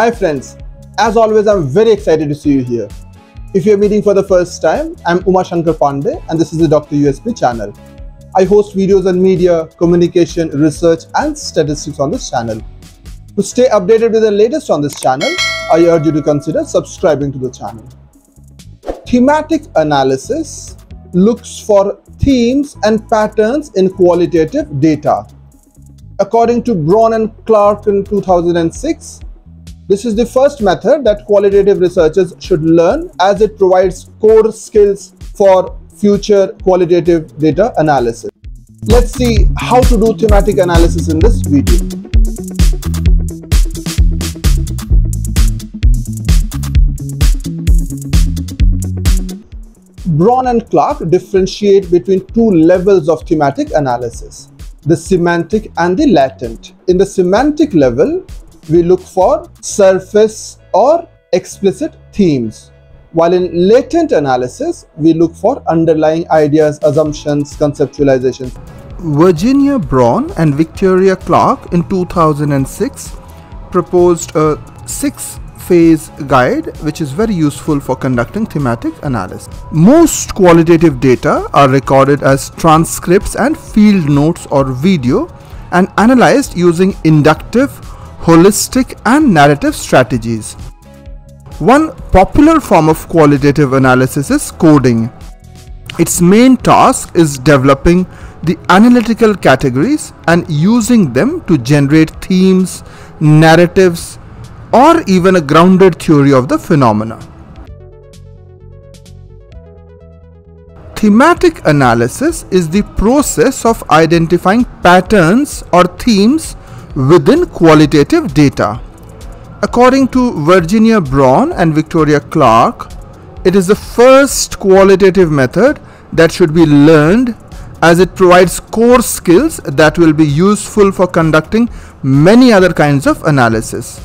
Hi friends, as always I'm very excited to see you here. If you're meeting for the first time, I'm Uma Shankar Pandey and this is the Dr. USP channel. I host videos on media, communication, research and statistics on this channel. To stay updated with the latest on this channel, I urge you to consider subscribing to the channel. Thematic analysis looks for themes and patterns in qualitative data. According to Braun and Clarke in 2006, this is the first method that qualitative researchers should learn as it provides core skills for future qualitative data analysis. Let's see how to do thematic analysis in this video. Braun and Clarke differentiate between two levels of thematic analysis, the semantic and the latent. In the semantic level, we look for surface or explicit themes. While in latent analysis, we look for underlying ideas, assumptions, conceptualizations. Virginia Braun and Victoria Clarke in 2006 proposed a six phase guide which is very useful for conducting thematic analysis. Most qualitative data are recorded as transcripts and field notes or video and analyzed using inductive holistic and narrative strategies. One popular form of qualitative analysis is coding. Its main task is developing the analytical categories and using them to generate themes, narratives, or even a grounded theory of the phenomena. Thematic analysis is the process of identifying patterns or themes within qualitative data. According to Virginia Braun and Victoria Clarke, it is the first qualitative method that should be learned as it provides core skills that will be useful for conducting many other kinds of analysis.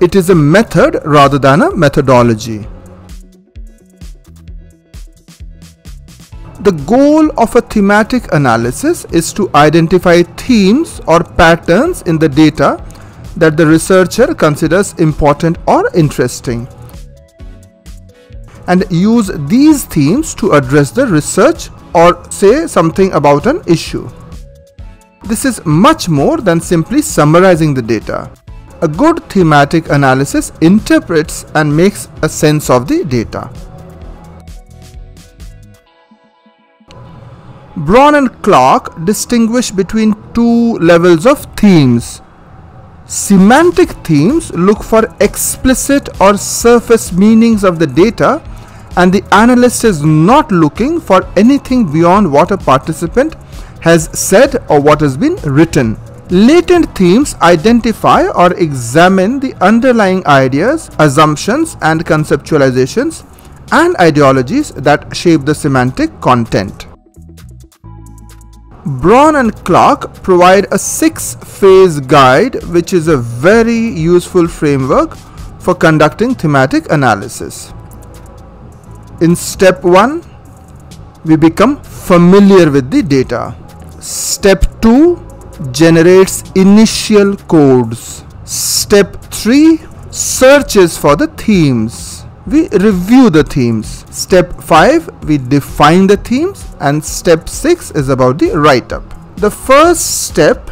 It is a method rather than a methodology. The goal of a thematic analysis is to identify themes or patterns in the data that the researcher considers important or interesting and use these themes to address the research or say something about an issue. This is much more than simply summarizing the data. A good thematic analysis interprets and makes a sense of the data. Braun and Clarke distinguish between two levels of themes. Semantic themes look for explicit or surface meanings of the data and the analyst is not looking for anything beyond what a participant has said or what has been written. Latent themes identify or examine the underlying ideas, assumptions and conceptualizations and ideologies that shape the semantic content. Braun and Clarke provide a six phase guide which is a very useful framework for conducting thematic analysis. In step 1, we become familiar with the data. Step 2 generates initial codes. Step 3 searches for the themes we review the themes. Step 5, we define the themes and step 6 is about the write-up. The first step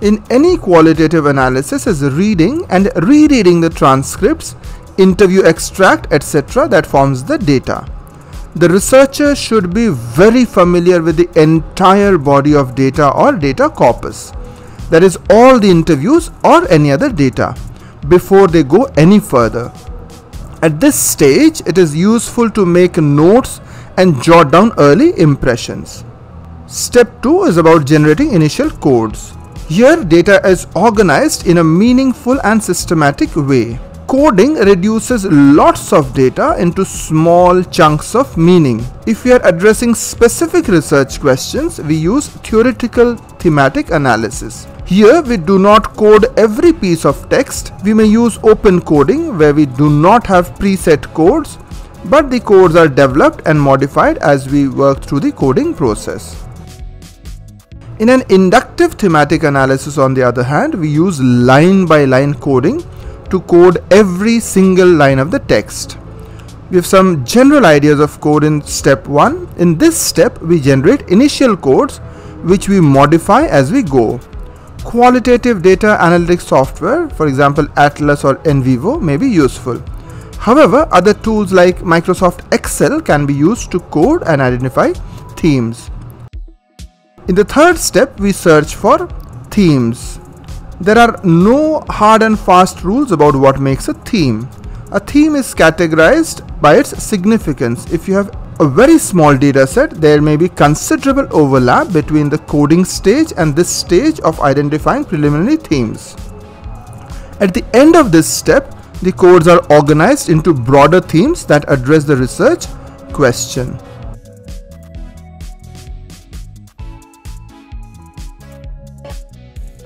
in any qualitative analysis is reading and rereading the transcripts, interview extract, etc. that forms the data. The researcher should be very familiar with the entire body of data or data corpus. That is all the interviews or any other data before they go any further. At this stage, it is useful to make notes and jot down early impressions. Step 2 is about generating initial codes. Here, data is organized in a meaningful and systematic way. Coding reduces lots of data into small chunks of meaning. If we are addressing specific research questions, we use theoretical thematic analysis. Here we do not code every piece of text. We may use open coding where we do not have preset codes but the codes are developed and modified as we work through the coding process. In an inductive thematic analysis on the other hand, we use line by line coding to code every single line of the text. We have some general ideas of code in step 1. In this step, we generate initial codes which we modify as we go. Qualitative data analytics software, for example Atlas or NVivo may be useful. However, other tools like Microsoft Excel can be used to code and identify themes. In the third step, we search for themes. There are no hard and fast rules about what makes a theme. A theme is categorized by its significance. If you have a very small data set, there may be considerable overlap between the coding stage and this stage of identifying preliminary themes. At the end of this step, the codes are organized into broader themes that address the research question.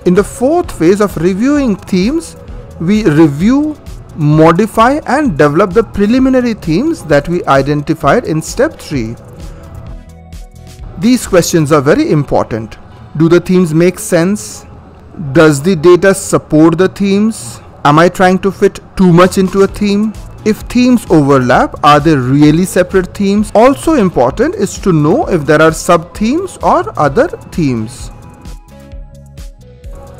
In the fourth phase of reviewing themes, we review, modify and develop the preliminary themes that we identified in step 3. These questions are very important. Do the themes make sense? Does the data support the themes? Am I trying to fit too much into a theme? If themes overlap, are they really separate themes? Also important is to know if there are sub-themes or other themes.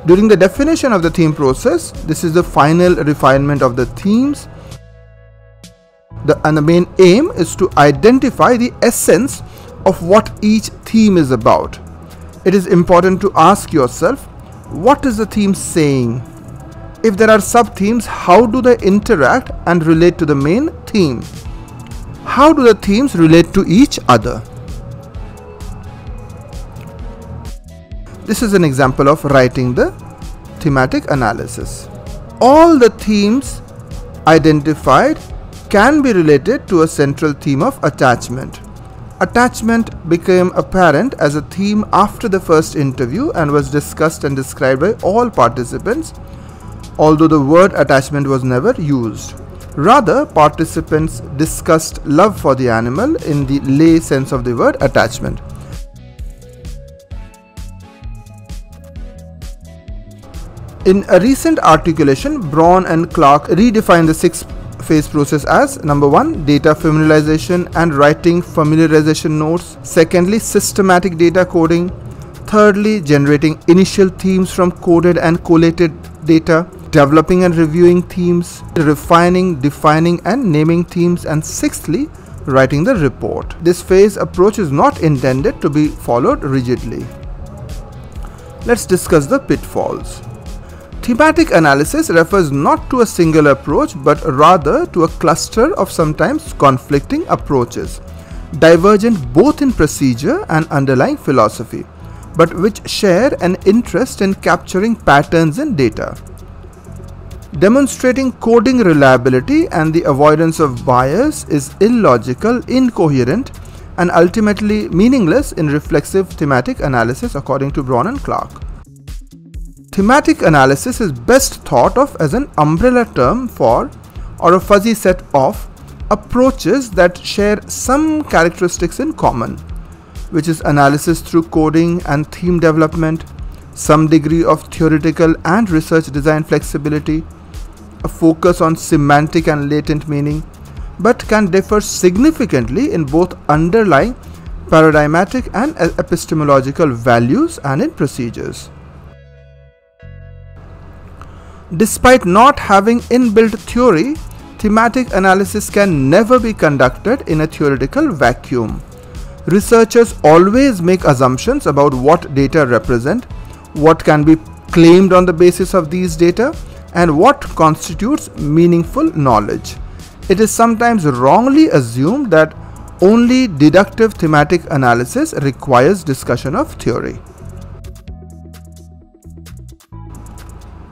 During the definition of the theme process, this is the final refinement of the themes. The, and the main aim is to identify the essence of what each theme is about. It is important to ask yourself, what is the theme saying? If there are sub-themes, how do they interact and relate to the main theme? How do the themes relate to each other? This is an example of writing the thematic analysis. All the themes identified can be related to a central theme of attachment. Attachment became apparent as a theme after the first interview and was discussed and described by all participants, although the word attachment was never used. Rather, participants discussed love for the animal in the lay sense of the word attachment. In a recent articulation, Braun and Clarke redefined the six phase process as number one, data familiarization and writing familiarization notes. Secondly, systematic data coding. Thirdly, generating initial themes from coded and collated data. Developing and reviewing themes. Refining, defining and naming themes. And sixthly, writing the report. This phase approach is not intended to be followed rigidly. Let's discuss the pitfalls. Thematic analysis refers not to a single approach but rather to a cluster of sometimes conflicting approaches, divergent both in procedure and underlying philosophy, but which share an interest in capturing patterns in data. Demonstrating coding reliability and the avoidance of bias is illogical, incoherent, and ultimately meaningless in reflexive thematic analysis according to Braun and Clarke. Thematic analysis is best thought of as an umbrella term for or a fuzzy set of approaches that share some characteristics in common, which is analysis through coding and theme development, some degree of theoretical and research design flexibility, a focus on semantic and latent meaning, but can differ significantly in both underlying paradigmatic and epistemological values and in procedures. Despite not having inbuilt theory, thematic analysis can never be conducted in a theoretical vacuum. Researchers always make assumptions about what data represent, what can be claimed on the basis of these data, and what constitutes meaningful knowledge. It is sometimes wrongly assumed that only deductive thematic analysis requires discussion of theory.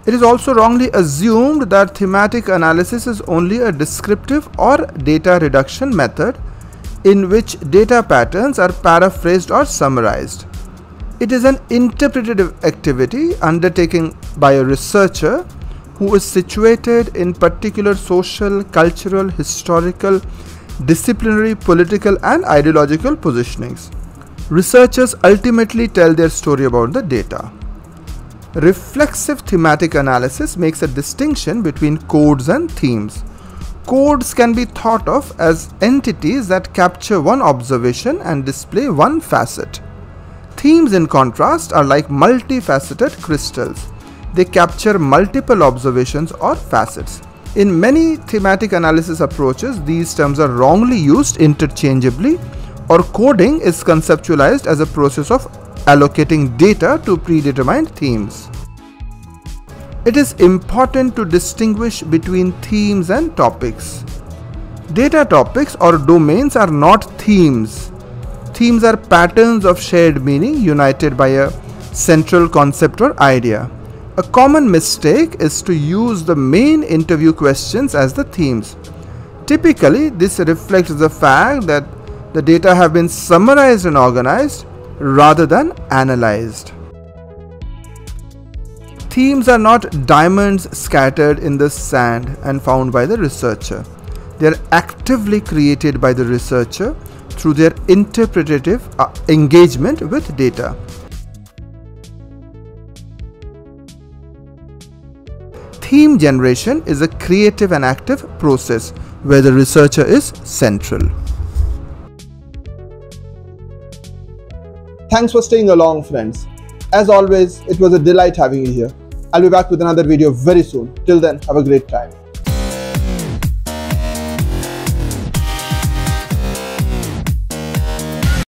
It is also wrongly assumed that thematic analysis is only a descriptive or data reduction method in which data patterns are paraphrased or summarized. It is an interpretative activity undertaken by a researcher who is situated in particular social, cultural, historical, disciplinary, political and ideological positionings. Researchers ultimately tell their story about the data. Reflexive thematic analysis makes a distinction between codes and themes. Codes can be thought of as entities that capture one observation and display one facet. Themes, in contrast, are like multifaceted crystals. They capture multiple observations or facets. In many thematic analysis approaches, these terms are wrongly used interchangeably, or coding is conceptualized as a process of allocating data to predetermined themes. It is important to distinguish between themes and topics. Data topics or domains are not themes. Themes are patterns of shared meaning united by a central concept or idea. A common mistake is to use the main interview questions as the themes. Typically, this reflects the fact that the data have been summarized and organized rather than analyzed. Themes are not diamonds scattered in the sand and found by the researcher. They are actively created by the researcher through their interpretative uh, engagement with data. Theme generation is a creative and active process where the researcher is central. Thanks for staying along, friends. As always, it was a delight having you here. I'll be back with another video very soon. Till then, have a great time.